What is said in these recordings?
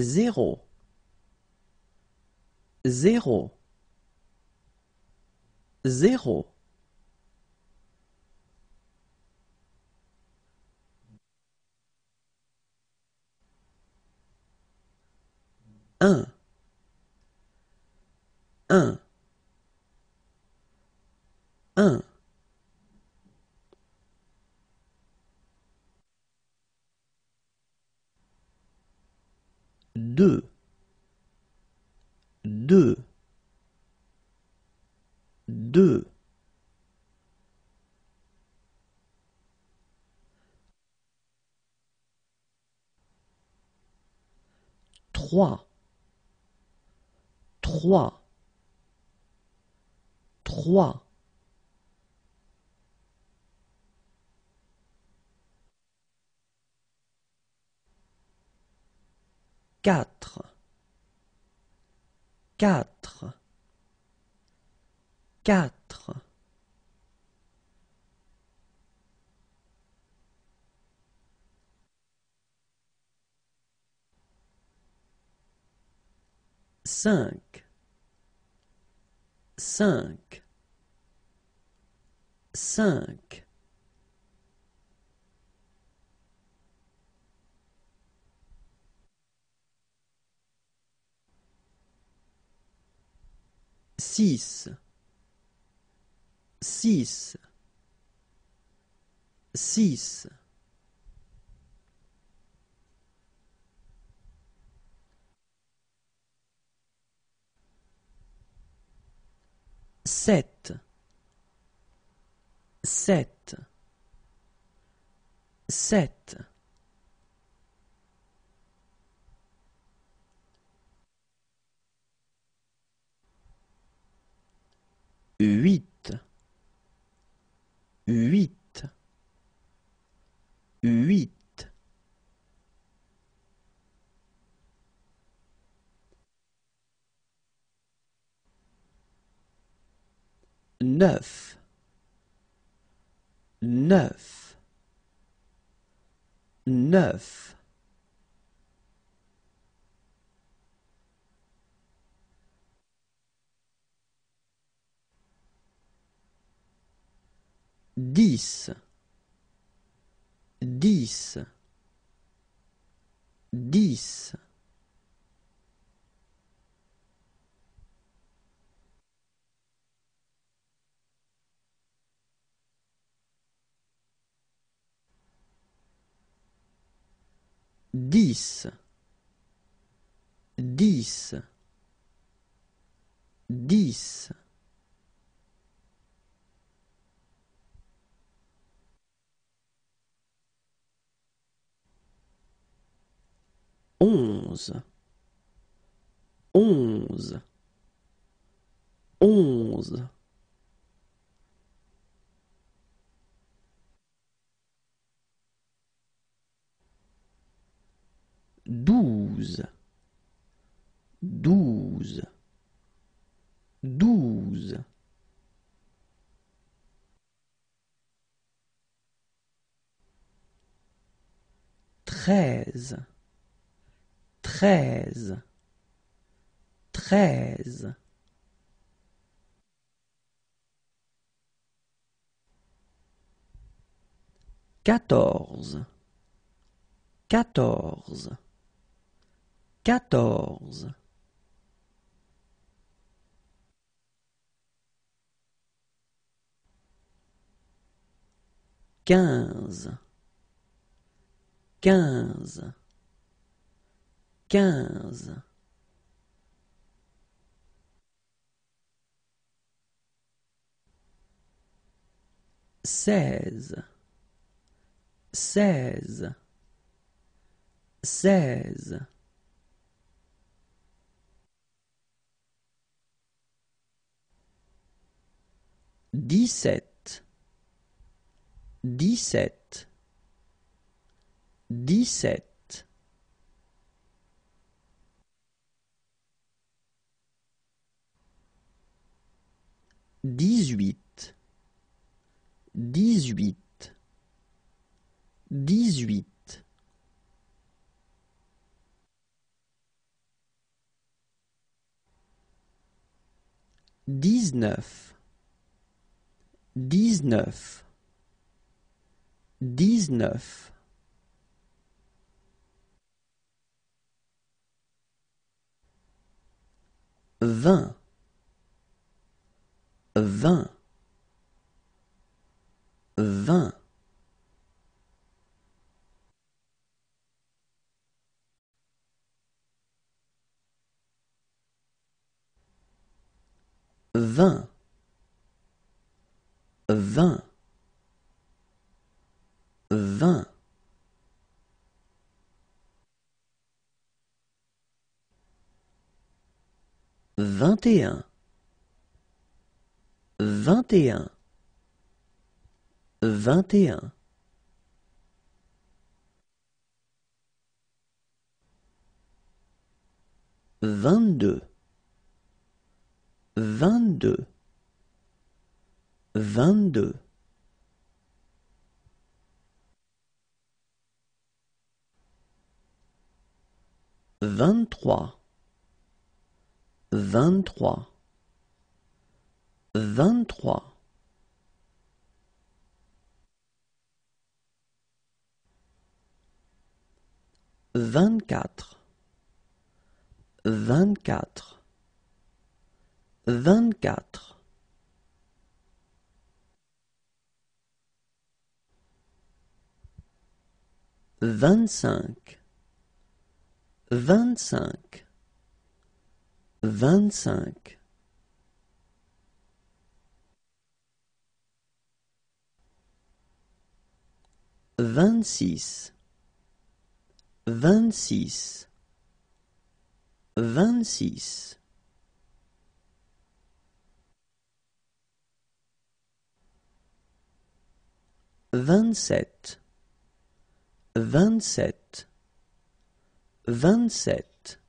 zéro, zéro, zéro. Un, un, un. Deux, deux, deux. Trois, trois, trois. Quatre, quatre, quatre. Cinq, cinq, cinq. Six, six, six. Sept, sept, sept. Huit, huit, huit. Neuf, neuf, neuf. Dix, dix, dix. Dix, dix, dix. Onze, onze, onze. Douze, douze, douze. Treize treize, treize. Quatorze, quatorze, quatorze. Quinze, quinze quinze. seize. seize. seize. dix-sept. dix-sept. dix-sept dix-huit, dix-huit, dix-huit. dix-neuf, dix-neuf, dix-neuf. Vingt, vingt, vingt. vingt, vingt, vingt. Vingt et un, vingt et un, vingt et un. Vingt-deux, vingt-deux, vingt-deux. Vingt-trois, vingt-trois, vingt-trois. Vingt-quatre, vingt-quatre, vingt-quatre. Vingt-cinq, vingt-cinq, vingt-cinq. Vingt-six, vingt-six, vingt-six. Vingt-sept, vingt-sept, vingt-sept.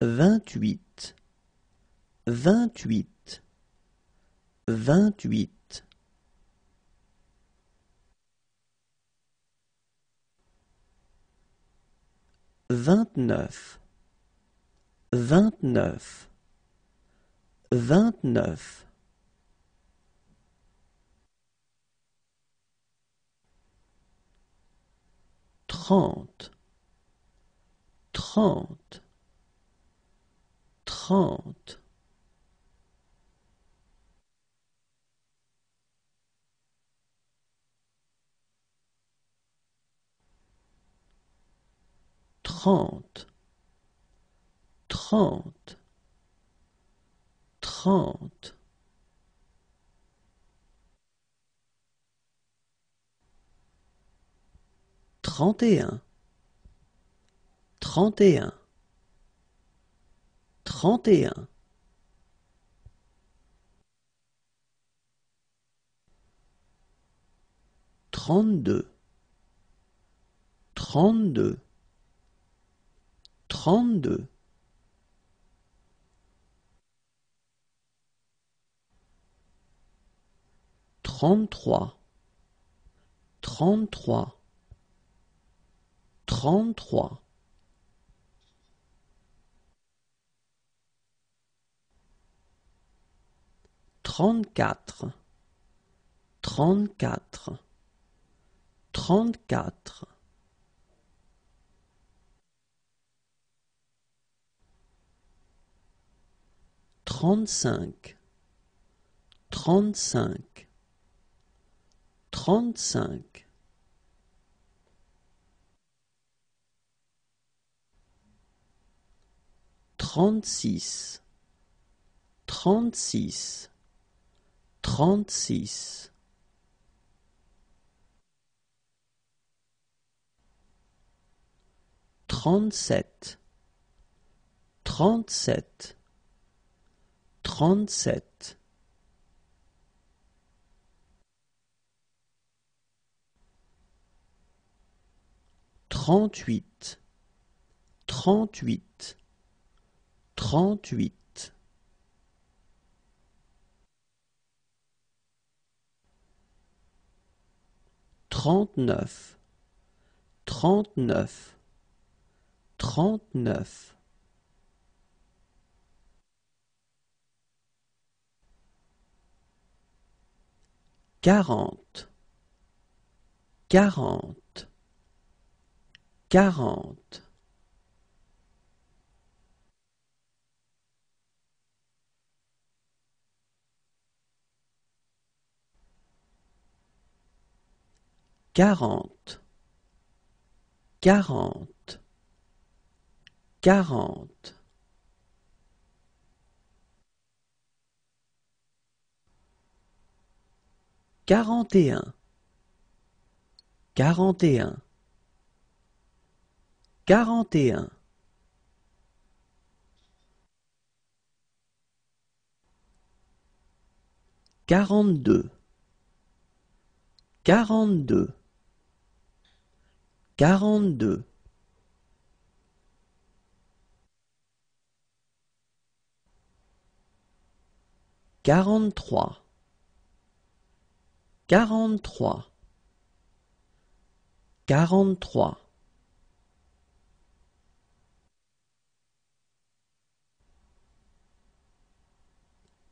Vingt-huit, vingt-huit, vingt-huit. Vingt-neuf, vingt-neuf, vingt-neuf. Trente, trente, trente. Trente, trente, trente. Trente et un, trente et un, trente et un. Trente-deux, trente-deux, trente-deux. Trente-trois, trente-trois, trente-trois. Trente-quatre, trente-quatre, trente-quatre. Trente-cinq, trente-cinq, trente-cinq. Trente-six, trente-six, trente-six. Trente-sept, trente-sept, trente-sept. Trente-huit, trente-huit, trente-huit. Trente-neuf, trente-neuf, trente-neuf, quarante, quarante, quarante. quarante, quarante, quarante. Quarante et un, quarante et un, quarante et un. Quarante-deux, quarante-deux, quarante-deux. Quarante-trois, quarante-trois, quarante-trois.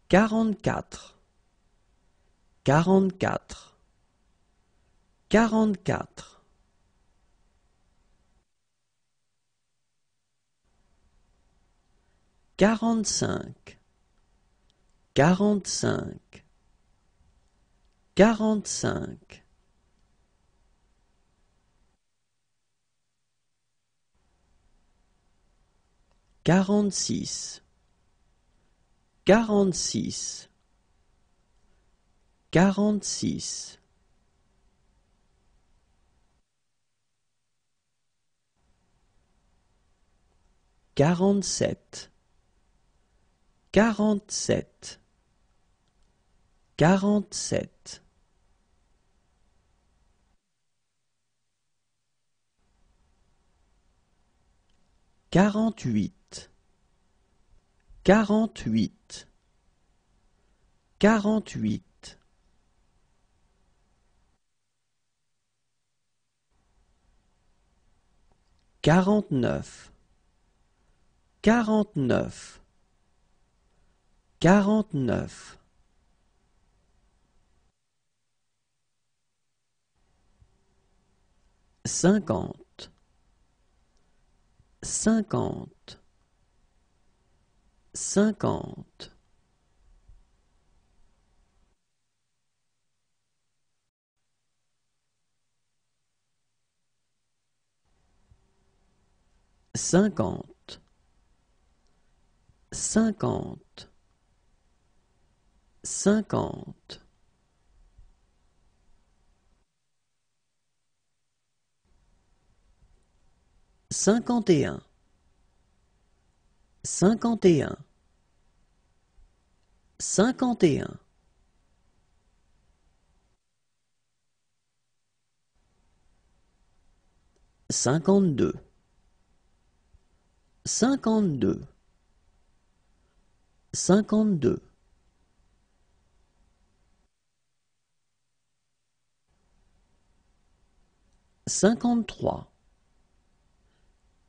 Quarante-quatre, quarante-quatre, quarante-quatre. Quarante-cinq, quarante-cinq, quarante-cinq. Quarante-six, quarante-six, quarante-six. Quarante-sept, quarante-sept, quarante-sept. Quarante-huit, quarante-huit, quarante-huit. Quarante-neuf, quarante-neuf, quarante-neuf. Cinquante, cinquante, cinquante. Cinquante, cinquante, cinquante. Cinquante et un, cinquante et un, cinquante et un. Cinquante-deux, cinquante-deux, cinquante-deux. Cinquante-trois,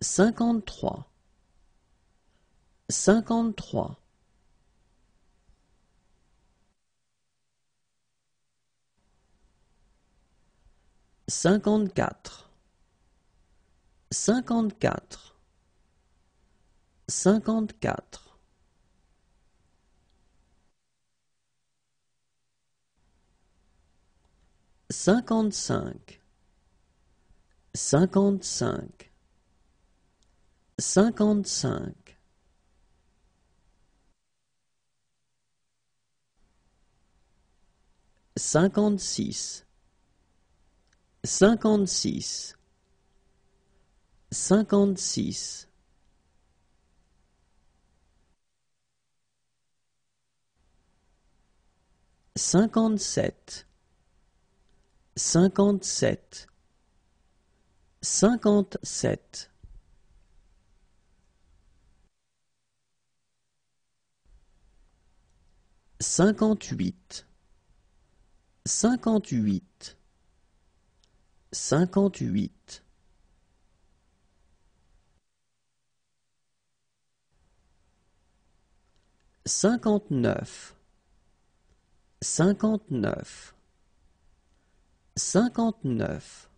cinquante-trois, cinquante-trois. Cinquante-quatre, cinquante-quatre, cinquante-quatre. Cinquante-cinq, cinquante-cinq, cinquante-cinq. Cinquante-six, cinquante-six, cinquante-six. Cinquante-sept, cinquante-sept, cinquante-sept. cinquante-huit, cinquante-huit, cinquante-huit. Cinquante-neuf, cinquante-neuf, cinquante-neuf.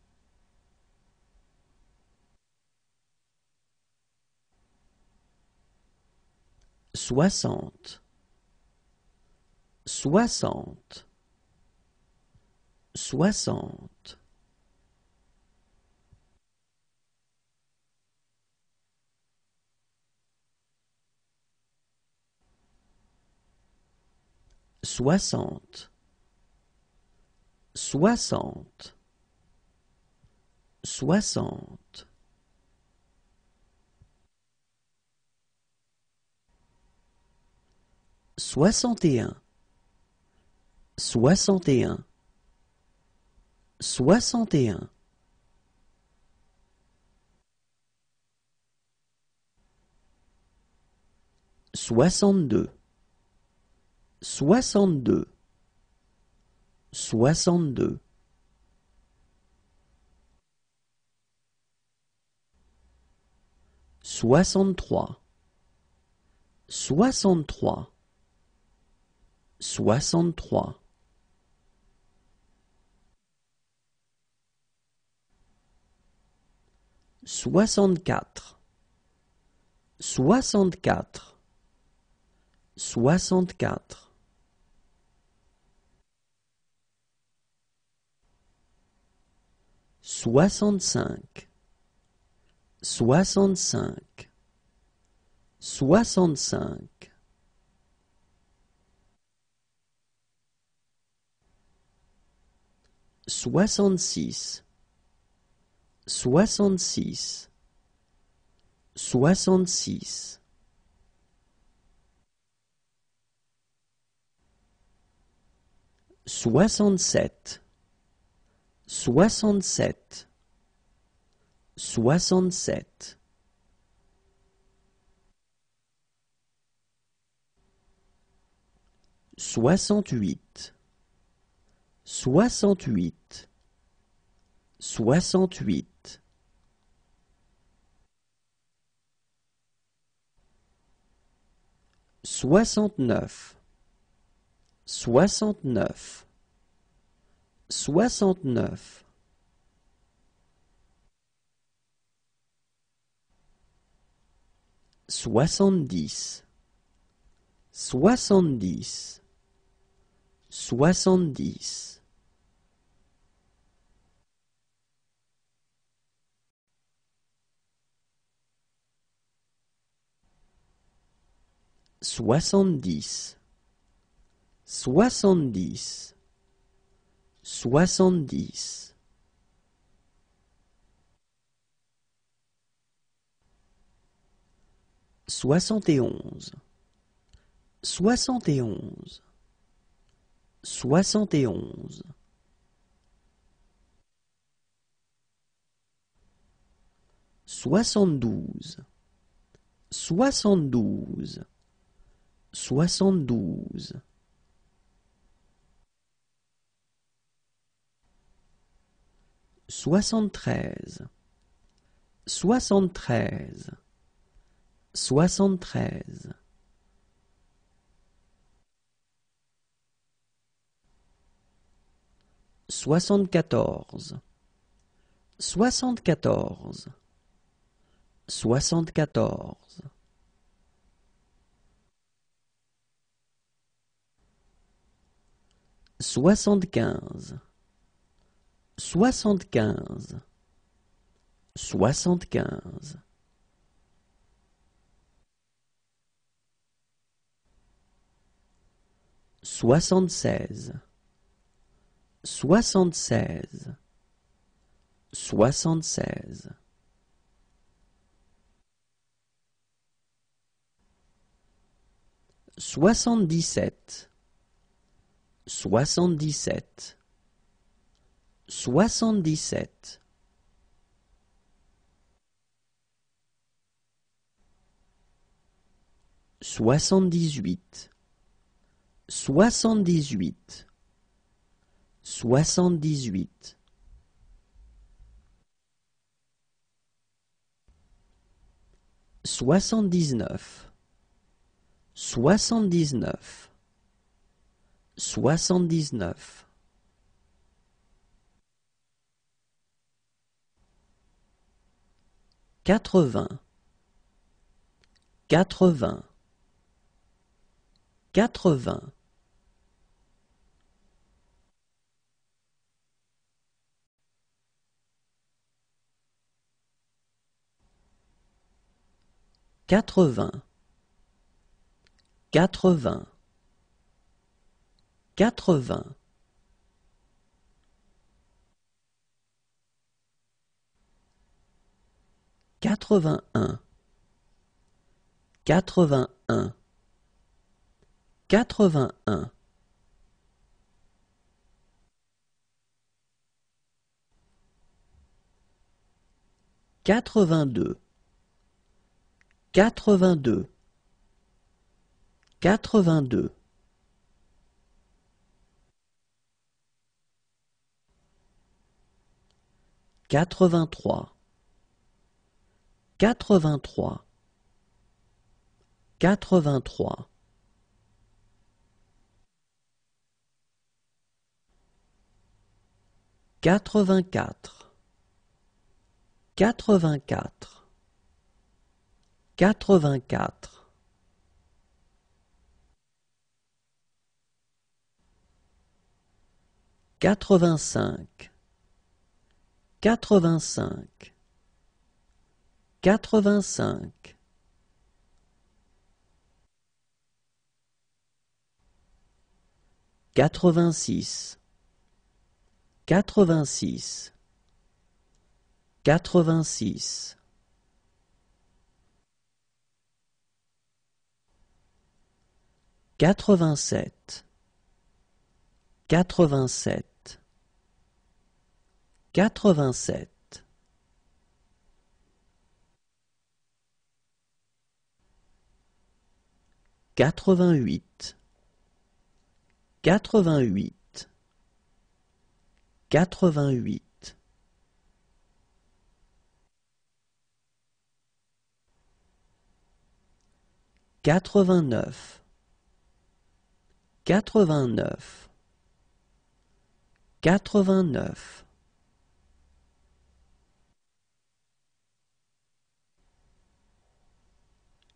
Soixante, soixante, soixante. soixante, soixante, soixante. Soixante et un, soixante et un, soixante et un. Soixante-deux, soixante-deux, soixante-deux. Soixante-trois, soixante-trois, soixante-trois. Soixante-quatre, soixante-quatre, soixante-quatre. Soixante-cinq, soixante-cinq, soixante-cinq. Soixante-six, soixante-six, soixante-six. Soixante-sept, soixante-sept, soixante-sept. Soixante-huit, soixante-huit, soixante-huit. Soixante-neuf, soixante-neuf, soixante-neuf. Soixante-dix, soixante-dix, soixante-dix. Soixante-dix, soixante-dix, soixante-dix. Soixante et onze, soixante et onze, soixante et onze. Soixante-douze, soixante-douze, soixante-douze. Soixante-treize, soixante-treize, soixante-treize. Soixante-quatorze, soixante-quatorze, soixante-quatorze. Soixante-quinze, soixante-quinze, soixante-quinze. Soixante-seize, soixante-seize, soixante-seize. Soixante-dix-sept, soixante-dix-sept, soixante-dix-sept. Soixante-dix-huit, soixante-dix-huit, soixante-dix-huit. Soixante-dix-neuf, soixante-dix-neuf, soixante-dix-neuf, quatre-vingts, quatre-vingts, quatre-vingts, quatre-vingts, quatre-vingts, quatre-vingts, quatre-vingt-un, quatre-vingt-un, quatre-vingt-un, quatre-vingt-deux, quatre-vingt-deux, quatre-vingt-deux, quatre-vingt-trois, quatre-vingt-trois, quatre-vingt-trois, quatre-vingt-quatre, quatre-vingt-quatre, quatre-vingt-quatre, quatre-vingt-cinq, quatre-vingt-cinq, quatre-vingt-cinq, quatre-vingt-six, quatre-vingt-six, quatre-vingt-six, quatre-vingt-sept, quatre-vingt-sept, quatre-vingt-sept, quatre-vingt-huit, quatre-vingt-huit, quatre-vingt-huit, quatre-vingt-neuf, quatre-vingt-neuf, quatre-vingt-neuf,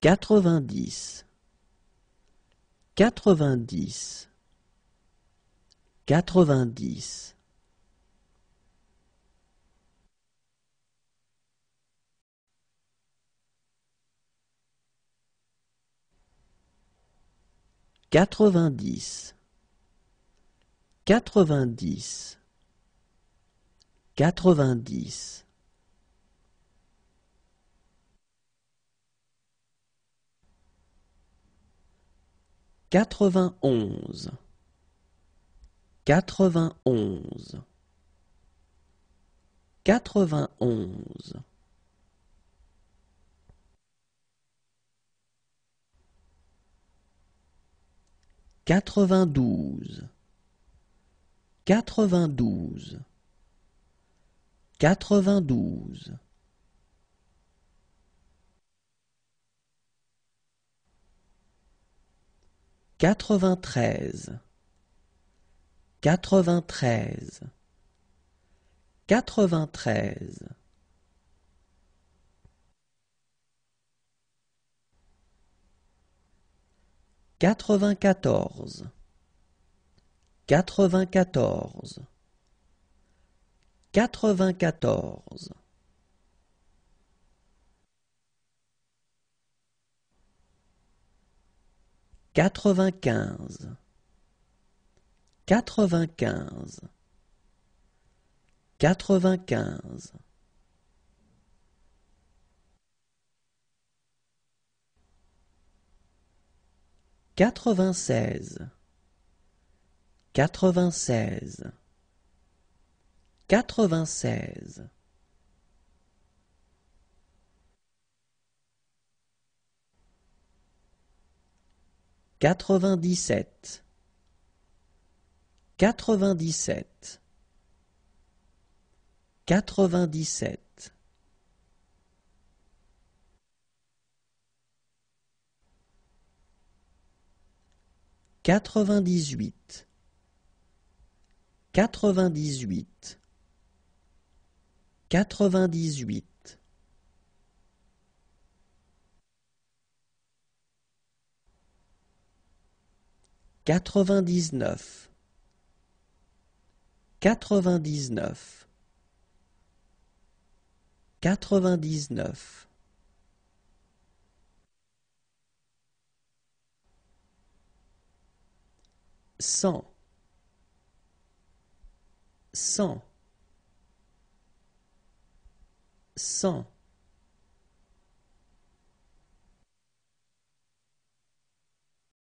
quatre-vingt-dix, quatre-vingt-dix, quatre-vingt-dix, quatre-vingt-dix, quatre-vingt-dix, quatre-vingt-dix, quatre-vingt-onze, quatre-vingt-onze, quatre-vingt-onze, quatre-vingt-douze, quatre-vingt-douze, quatre-vingt-douze, quatre-vingt-treize, quatre-vingt-treize, quatre-vingt-treize, quatre-vingt-quatorze, quatre-vingt-quatorze, quatre-vingt-quatorze, quatre-vingt-quinze, quatre-vingt-quinze, quatre-vingt-quinze, quatre-vingt-seize, quatre-vingt-seize, quatre-vingt-seize, quatre-vingt-dix-sept, quatre-vingt-dix-sept, quatre-vingt-dix-sept, quatre-vingt-dix-huit, quatre-vingt-dix-huit, quatre-vingt-dix-huit, quatre-vingt-dix-neuf, quatre-vingt-dix-neuf, quatre-vingt-dix-neuf, cent, cent, cent.